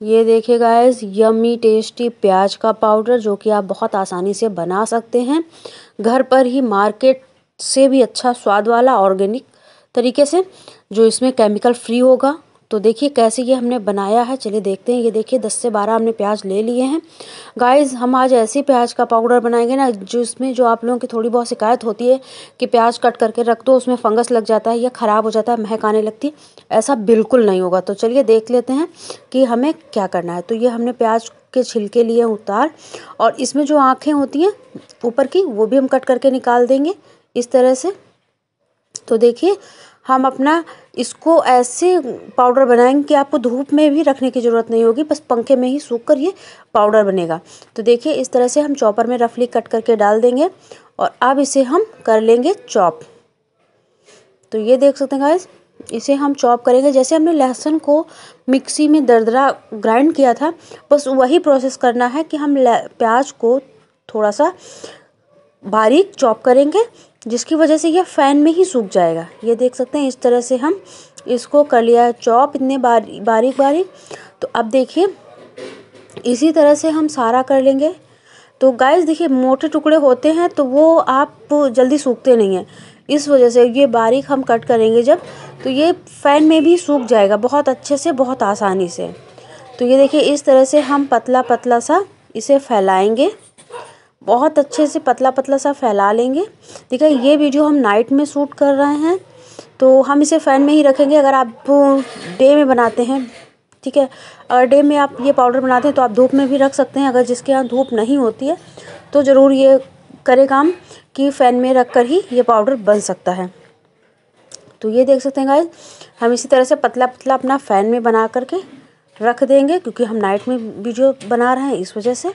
ये देखिए guys yummy tasty प्याज का पाउडर जो कि आप बहुत आसानी से बना सकते हैं। घर पर ही मार्केट से भी अच्छा स्वाद वाला ऑर्गेनिक तरीके से, जो इसमें केमिकल फ्री होगा। तो देखिए कैसे ये हमने बनाया है, चलिए देखते हैं। ये देखिए, दस से बारह हमने प्याज ले लिए हैं। गाइस हम आज ऐसे प्याज का पाउडर बनाएँगे ना जिसमें जो आप लोगों की थोड़ी बहुत शिकायत होती है कि प्याज कट करके रख दो, उसमें फंगस लग जाता है या ख़राब हो जाता है, महक आने लगती है, ऐसा बिल्कुल नहीं होगा। तो चलिए देख लेते हैं कि हमें क्या करना है। तो ये हमने प्याज के छिलके लिए उतार, और इसमें जो आँखें होती हैं ऊपर की, वो भी हम कट करके निकाल देंगे इस तरह से। तो देखिए हम अपना इसको ऐसे पाउडर बनाएँगे कि आपको धूप में भी रखने की ज़रूरत नहीं होगी, बस पंखे में ही सूख कर ये पाउडर बनेगा। तो देखिए, इस तरह से हम चॉपर में रफली कट करके डाल देंगे और अब इसे हम कर लेंगे चॉप। तो ये देख सकते हैं गाइस इसे हम चॉप करेंगे। जैसे हमने लहसुन को मिक्सी में दरदरा ग्राइंड किया था, बस वही प्रोसेस करना है कि हम प्याज को थोड़ा सा बारीक चॉप करेंगे जिसकी वजह से ये फ़ैन में ही सूख जाएगा। ये देख सकते हैं इस तरह से हम इसको कर लिया है चॉप इतने बारी, बारीक बारीक। तो अब देखिए, इसी तरह से हम सारा कर लेंगे। तो गाइस देखिए, मोटे टुकड़े होते हैं तो वो आप जल्दी सूखते नहीं हैं। इस वजह से ये बारीक हम कट करेंगे जब तो ये फ़ैन में भी सूख जाएगा बहुत अच्छे से, बहुत आसानी से। तो ये देखिए, इस तरह से हम पतला पतला सा इसे फैलाएँगे। बहुत अच्छे से पतला पतला सा फैला लेंगे। देखिए, ये वीडियो हम नाइट में शूट कर रहे हैं तो हम इसे फ़ैन में ही रखेंगे। अगर आप डे में बनाते हैं, ठीक है अगर डे में आप ये पाउडर बनाते हैं तो आप धूप में भी रख सकते हैं। अगर जिसके यहाँ धूप नहीं होती है तो ज़रूर ये करे काम कि फ़ैन में रख कर ही ये पाउडर बन सकता है। तो ये देख सकते हैं गाइस हम इसी तरह से पतला पतला अपना फ़ैन में बना करके रख देंगे, क्योंकि हम नाइट में वीडियो बना रहे हैं, इस वजह से।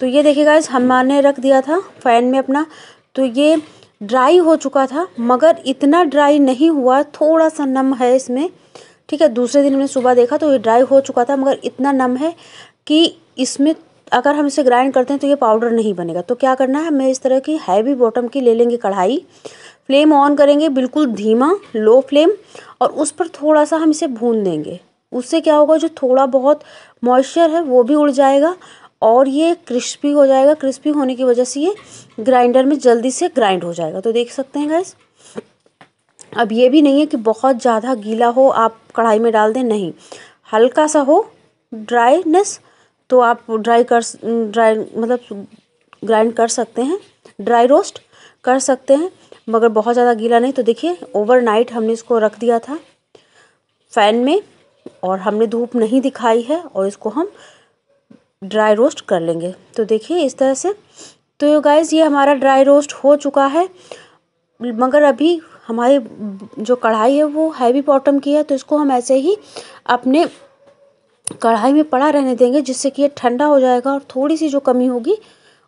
तो ये देखिए गाइस हमने रख दिया था फ़ैन में अपना। तो ये ड्राई हो चुका था, मगर इतना ड्राई नहीं हुआ थोड़ा सा नम है इसमें। ठीक है, दूसरे दिन मैंने सुबह देखा तो ये ड्राई हो चुका था, मगर इतना नम है कि इसमें अगर हम इसे ग्राइंड करते हैं तो ये पाउडर नहीं बनेगा। तो क्या करना है, हमें इस तरह की हैवी बॉटम की ले लेंगे कढ़ाई। फ्लेम ऑन करेंगे, बिल्कुल धीमा लो फ्लेम और उस पर थोड़ा सा हम इसे भून देंगे। उससे क्या होगा, जो थोड़ा बहुत मॉइस्चर है, वो भी उड़ जाएगा और ये क्रिस्पी हो जाएगा। क्रिस्पी होने की वजह से ये ग्राइंडर में जल्दी से ग्राइंड हो जाएगा। तो देख सकते हैं गैस अब ये भी नहीं है कि बहुत ज़्यादा गीला हो, आप कढ़ाई में डाल दें, नहीं। हल्का सा हो ड्राईनेस तो आप ड्राई कर ड्राई मतलब ग्राइंड कर सकते हैं ड्राई रोस्ट कर सकते हैं, मगर बहुत ज़्यादा गीला नहीं। तो देखिए ओवरनाइट हमने इसको रख दिया था फ़ैन में, और हमने धूप नहीं दिखाई है, और इसको हम ड्राई रोस्ट कर लेंगे। तो देखिए इस तरह से। तो गाइज़ ये हमारा ड्राई रोस्ट हो चुका है। मगर अभी हमारी जो कढ़ाई है वो हैवी बॉटम की है तो इसको हम ऐसे ही अपने कढ़ाई में पड़ा रहने देंगे, जिससे कि ये ठंडा हो जाएगा और थोड़ी सी जो कमी होगी,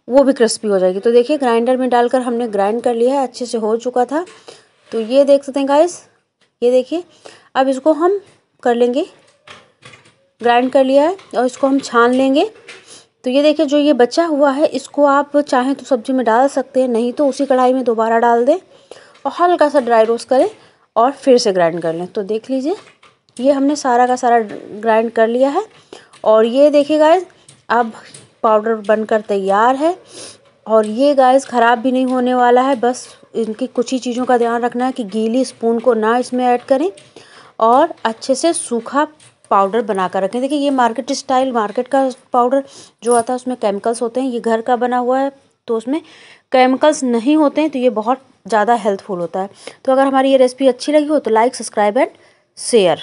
वो भी क्रिस्पी हो जाएगी। तो देखिए ग्राइंडर में डालकर हमने ग्राइंड कर लिया है, अच्छे से हो चुका था। तो ये देख सकते हैं गाइस ये देखिए, अब इसको हम कर लेंगे। ग्राइंड कर लिया है और इसको हम छान लेंगे। तो ये देखिए, जो ये बचा हुआ है, इसको आप चाहें तो सब्ज़ी में डाल सकते हैं, नहीं तो उसी कढ़ाई में दोबारा डाल दें और हल्का सा ड्राई रोस्ट करें और फिर से ग्राइंड कर लें। तो देख लीजिए, ये हमने सारा का सारा ग्राइंड कर लिया है और ये देखिए गाइस अब पाउडर बनकर तैयार है और ये गाइस ख़राब भी नहीं होने वाला है, बस इनकी कुछ ही चीज़ों का ध्यान रखना है कि गीली स्पून को ना इसमें ऐड करें और अच्छे से सूखा पाउडर बना कर रखें। देखिए, ये मार्केट स्टाइल मार्केट का पाउडर जो आता है, उसमें केमिकल्स होते हैं। ये घर का बना हुआ है तो उसमें केमिकल्स नहीं होते हैं तो ये बहुत ज़्यादा हेल्पफुल होता है। तो अगर हमारी ये रेसिपी अच्छी लगी हो तो लाइक सब्सक्राइब एंड शेयर